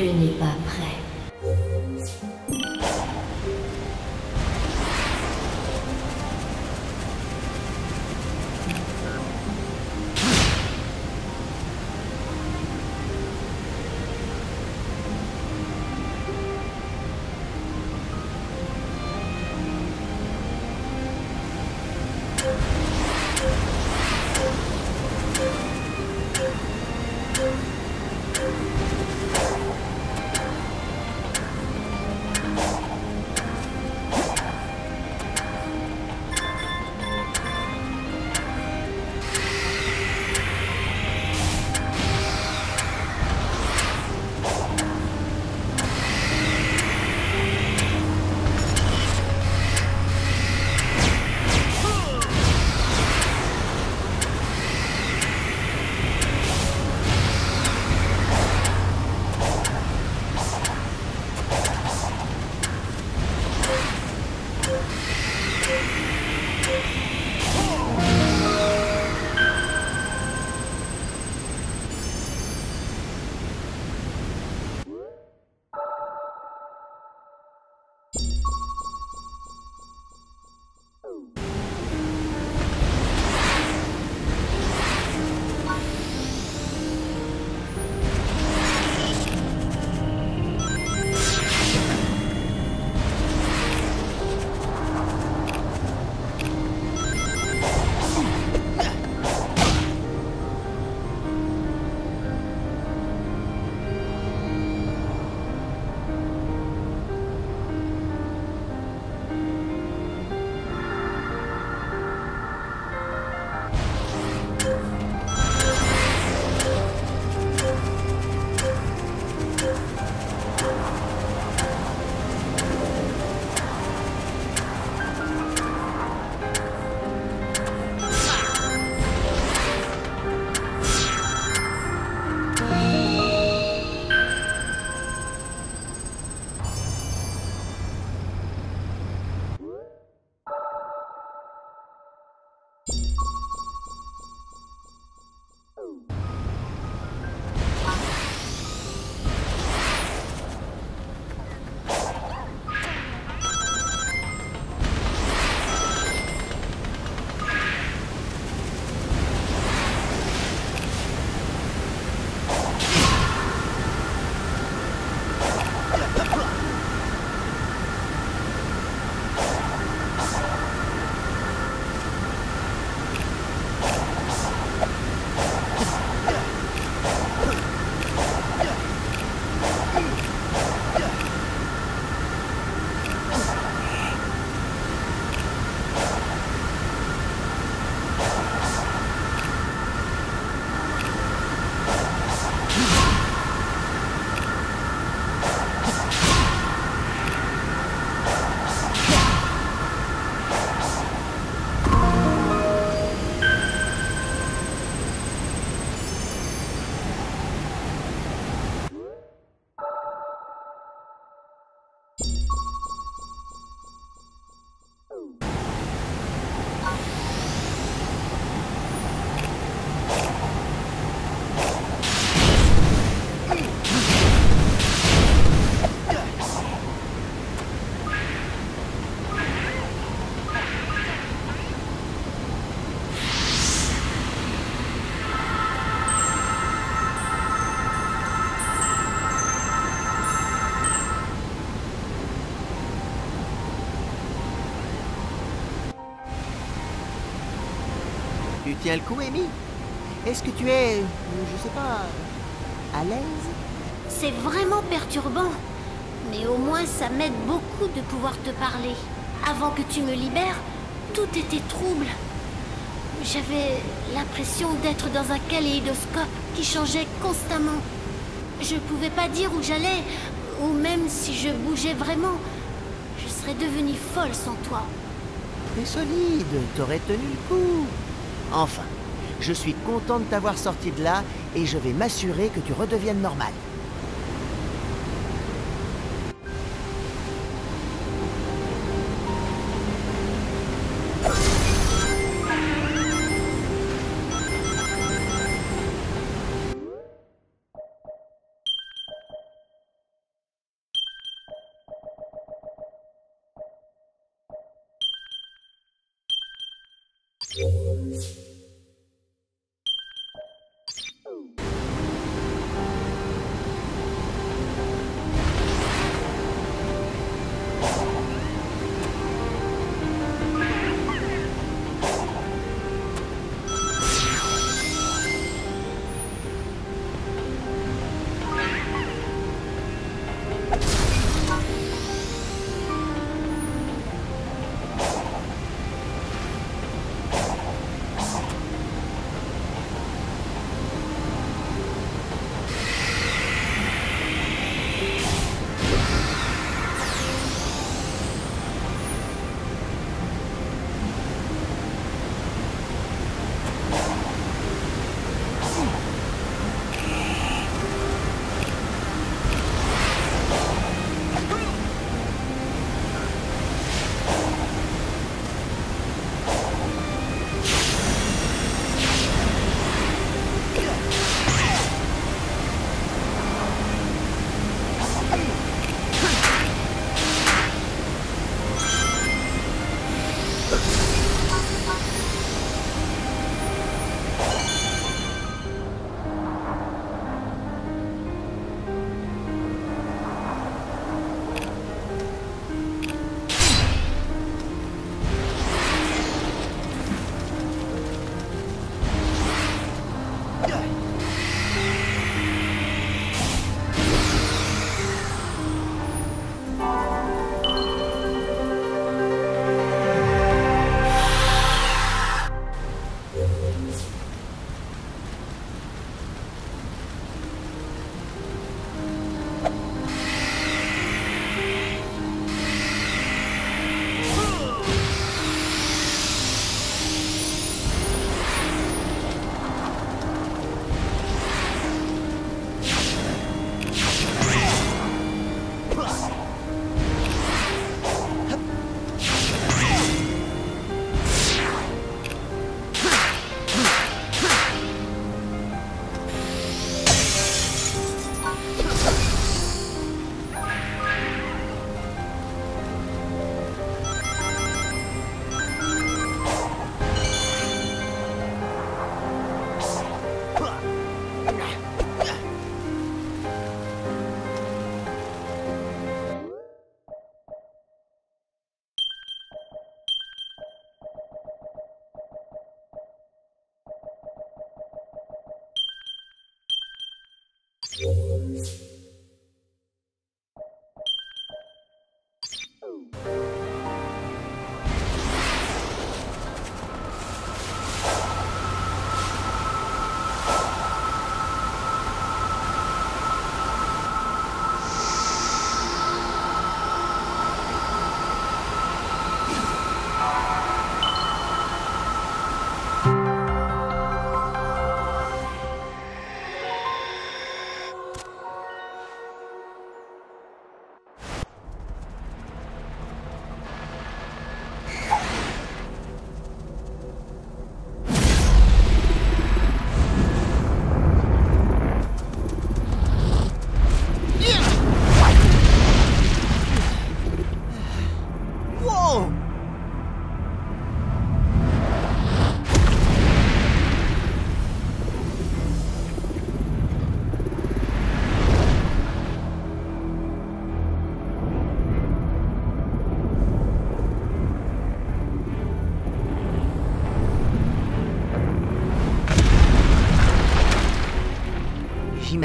Tu n'es pas prêt. Tu tiens le coup, Amy? Est-ce que tu es, je sais pas, à l'aise? C'est vraiment perturbant. Mais au moins ça m'aide beaucoup de pouvoir te parler. Avant que tu me libères, tout était trouble. J'avais l'impression d'être dans un kaléidoscope qui changeait constamment. Je pouvais pas dire où j'allais, ou même si je bougeais vraiment, je serais devenue folle sans toi. T'es solide, t'aurais tenu le coup. Enfin, je suis content de t'avoir sorti de là et je vais m'assurer que tu redeviennes normal.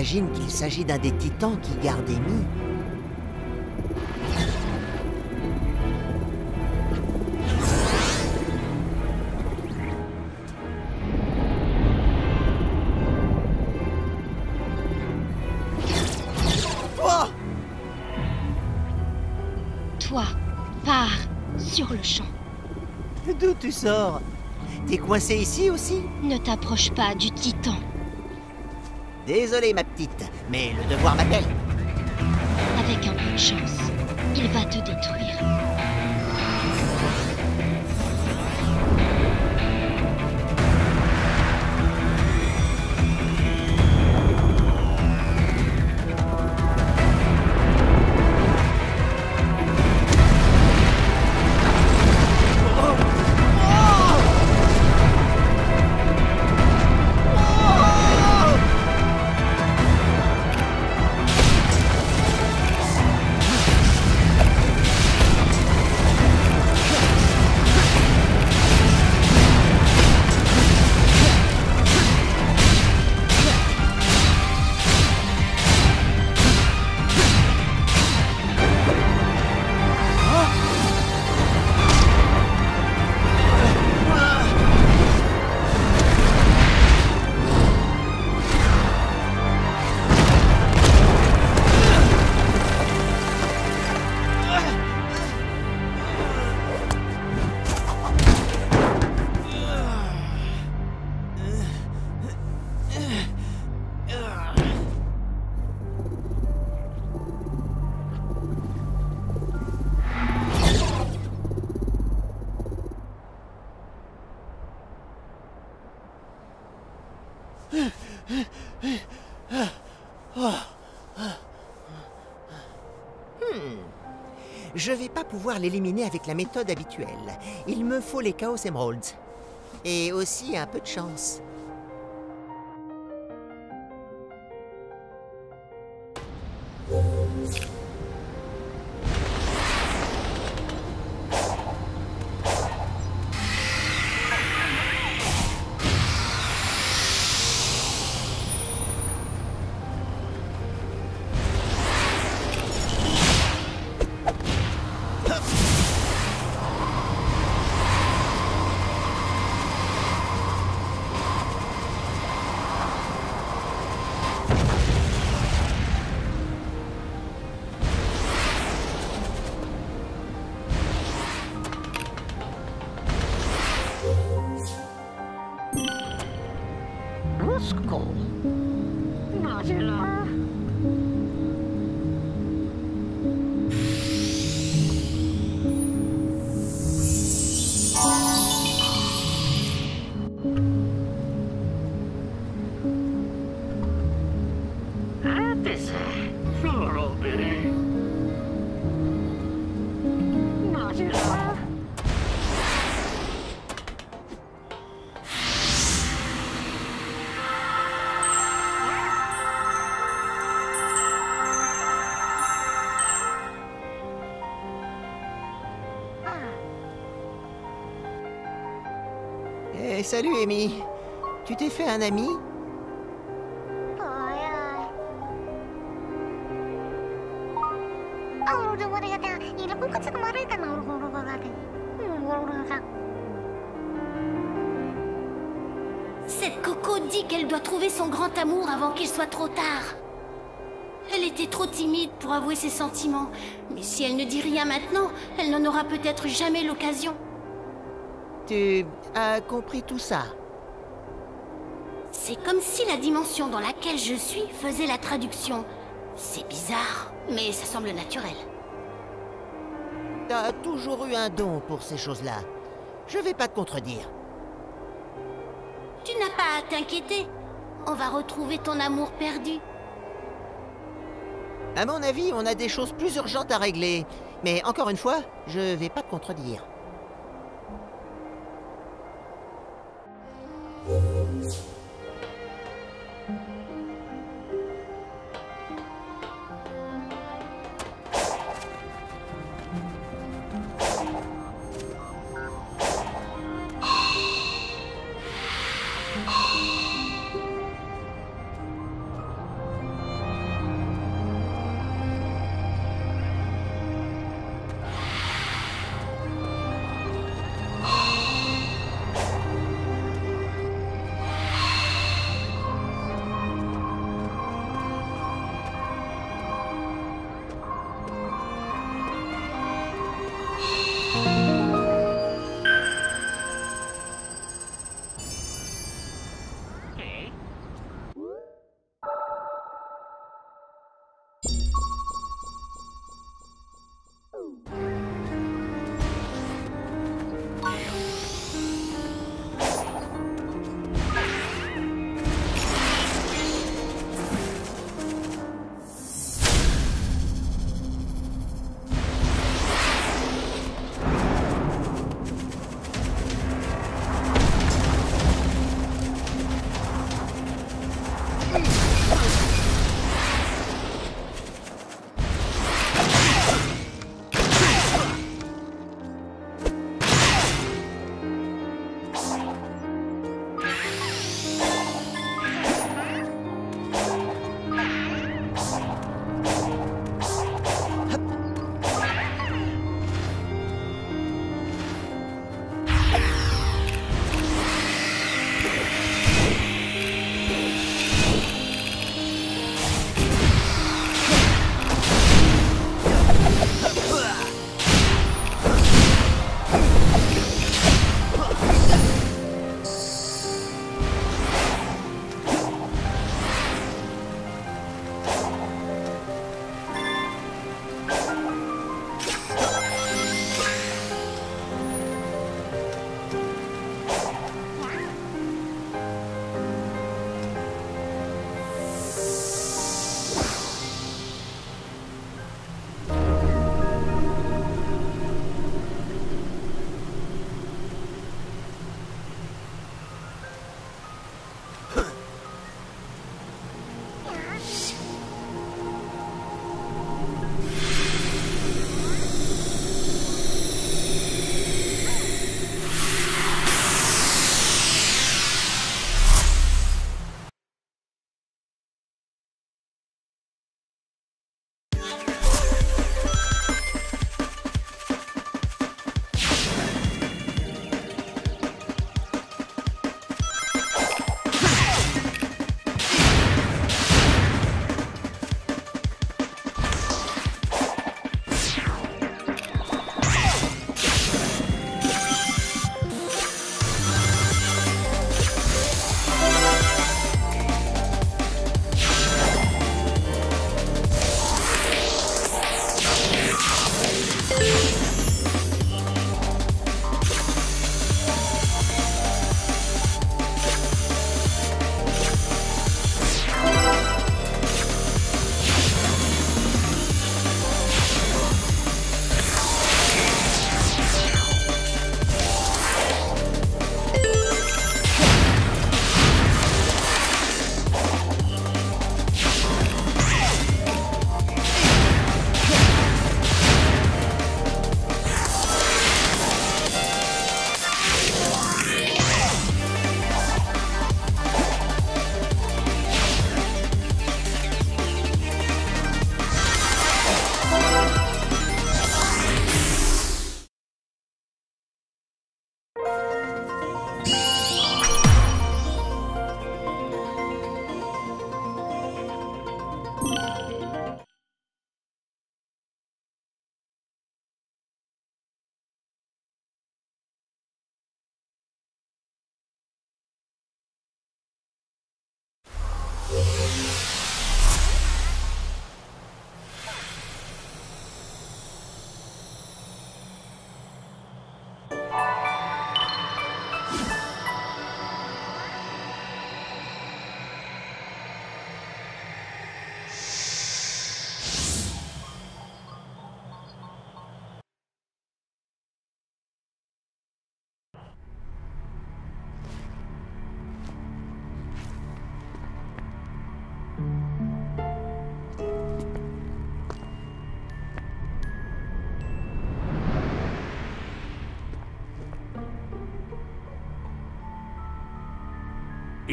J'imagine qu'il s'agit d'un des titans qui garde Amy. Oh Toi, pars sur le champ. D'où tu sors? T'es coincé ici aussi? Ne t'approche pas du titan. Désolé ma petite, mais le devoir m'appelle. Avec un peu de chance, il va te détruire. Hmm. Je vais pas pouvoir l'éliminer avec la méthode habituelle. Il me faut les Chaos Emeralds. Et aussi un peu de chance. school. Not enough. salut Amy. Tu t'es fait un ami? Cette coco dit qu'elle doit trouver son grand amour avant qu'il soit trop tard. Elle était trop timide pour avouer ses sentiments. Mais si elle ne dit rien maintenant, elle n'en aura peut-être jamais l'occasion. Tu as compris tout ça C'est comme si la dimension dans laquelle je suis faisait la traduction. C'est bizarre, mais ça semble naturel. T'as toujours eu un don pour ces choses-là. Je vais pas te contredire. Tu n'as pas à t'inquiéter. On va retrouver ton amour perdu. À mon avis, on a des choses plus urgentes à régler. Mais encore une fois, je vais pas te contredire.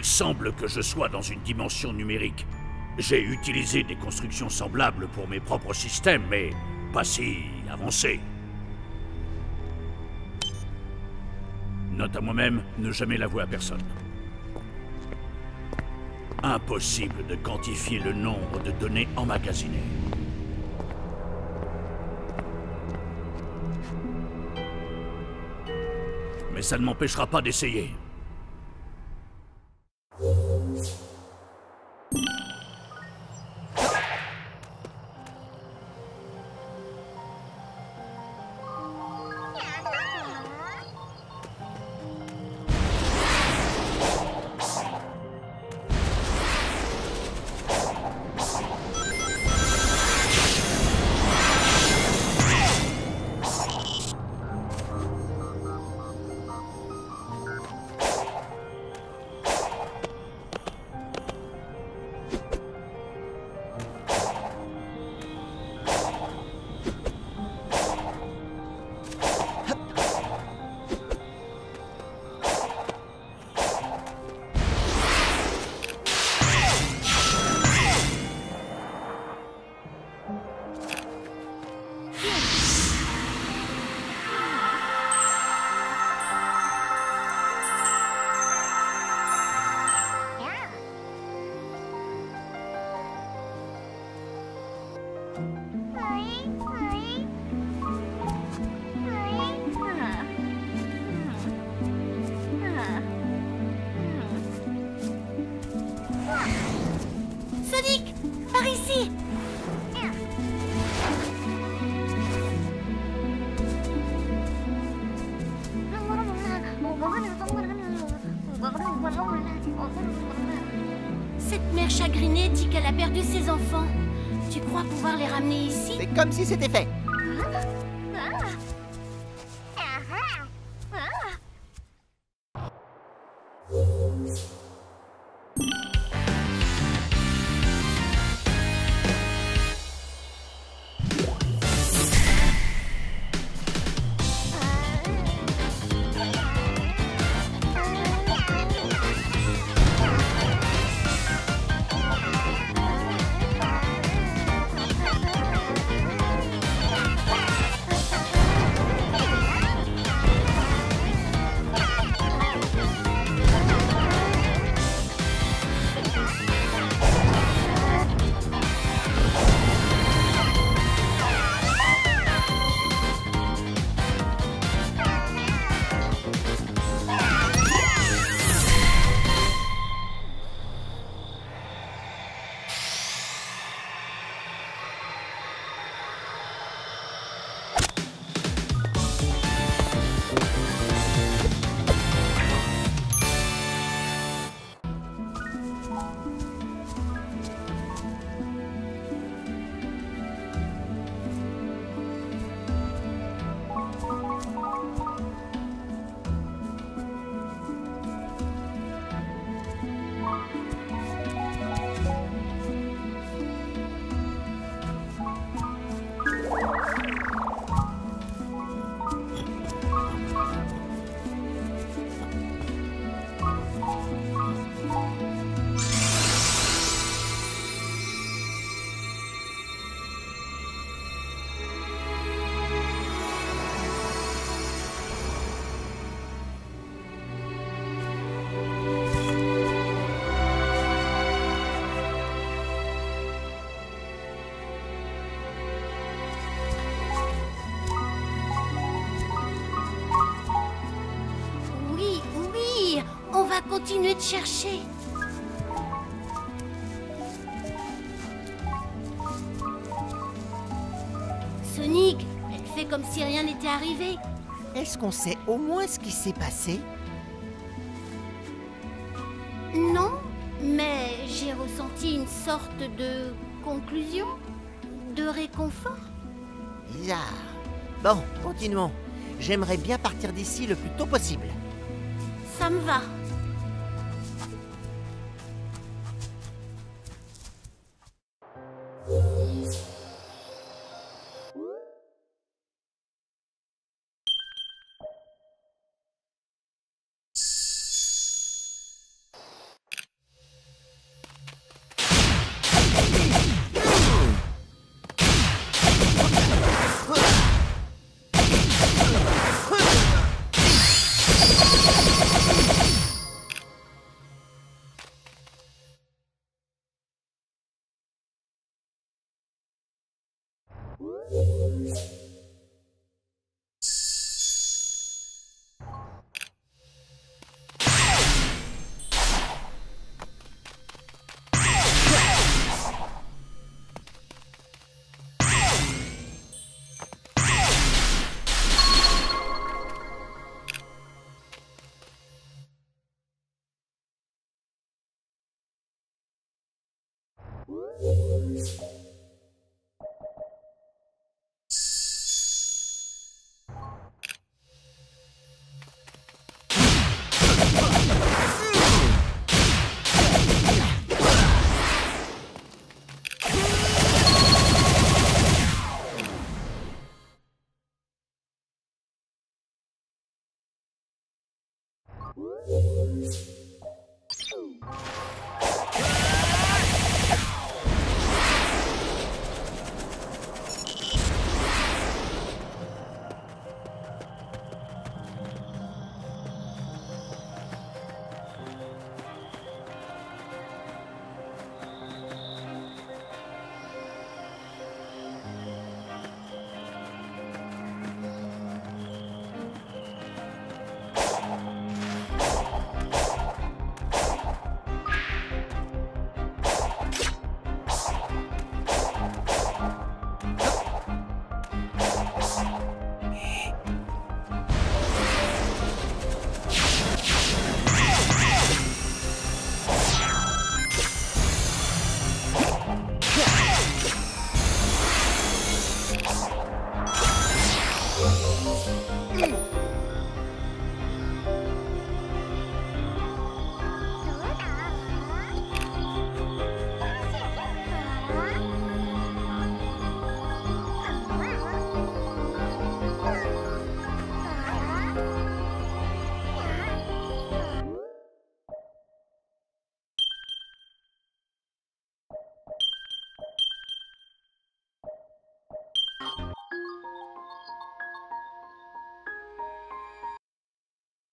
Il semble que je sois dans une dimension numérique. J'ai utilisé des constructions semblables pour mes propres systèmes, mais pas si avancées. Note à moi-même, ne jamais l'avouer à personne. Impossible de quantifier le nombre de données emmagasinées. Mais ça ne m'empêchera pas d'essayer. Comme si c'était fait. Oui, oui On continuer de chercher. Sonic, elle fait comme si rien n'était arrivé. Est-ce qu'on sait au moins ce qui s'est passé? Non, mais j'ai ressenti une sorte de conclusion, de réconfort. Bizarre. Bon, continuons. J'aimerais bien partir d'ici le plus tôt possible. Ça me va. Peace.